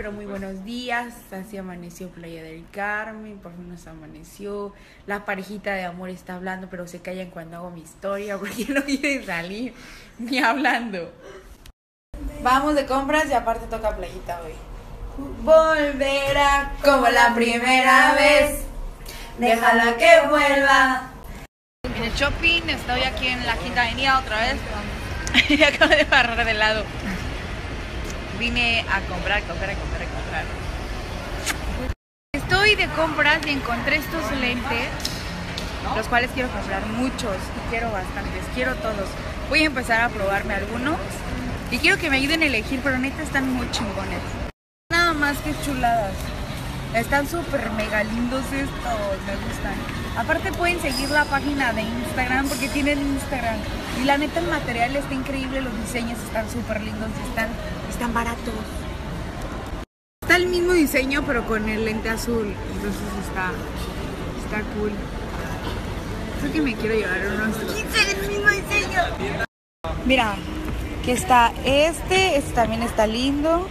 pero muy buenos días. Así amaneció Playa del Carmen, por fin nos amaneció. La parejita de amor está hablando, pero se callan cuando hago mi historia porque no quieren salir ni hablando. Vamos de compras y aparte toca playita hoy. Volverá como la primera vez. Déjala que vuelva. En el shopping estoy aquí en la quinta avenida otra vez. y acabo de barrer de lado. Vine a comprar, comprar, comprar, comprar. Estoy de compras y encontré estos lentes, los cuales quiero comprar muchos y quiero bastantes, quiero todos. Voy a empezar a probarme algunos y quiero que me ayuden a elegir, pero neta están muy chingones. Nada más que chuladas. Están súper mega lindos estos, me gustan. Aparte pueden seguir la página de Instagram porque tienen Instagram. Y la neta el material está increíble, los diseños están súper lindos y están, están baratos. Está el mismo diseño pero con el lente azul. Entonces está, está cool. Creo que me quiero llevar unos 15 del mismo diseño. Mira, que está este, este también está lindo.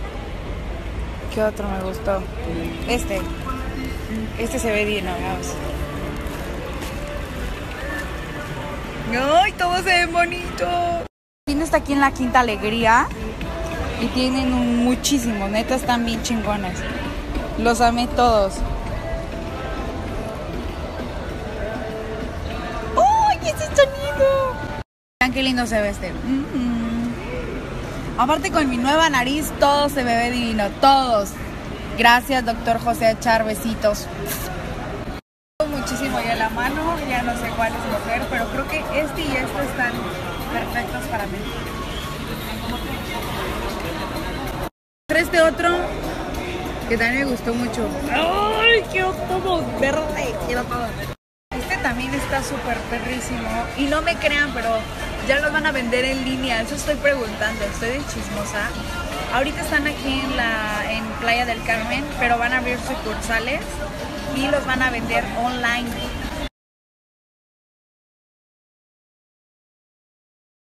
¿Qué otro me gustó? Este. Este se ve bien, vamos. ¡Ay, todos se ven bonitos! Tiene está aquí en la Quinta Alegría y tienen un muchísimo, neta están bien chingones. Los amé todos. ¡Ay, ese sonido! Vean qué lindo se ve este. Mm -hmm. Aparte con mi nueva nariz todo se me ve divino, todos. Gracias, doctor José Achar, besitos. Muchísimo ya la mano, ya no sé cuál escoger, pero creo que este y este están perfectos para mí. Este otro que también me gustó mucho. ¡Ay, quiero todo verde! Quiero todo. Este también está súper perrísimo. Y no me crean, pero ya los van a vender en línea. Eso estoy preguntando. Estoy de chismosa. Ahorita están aquí en la en Playa del Carmen, pero van a abrir sucursales y los van a vender online.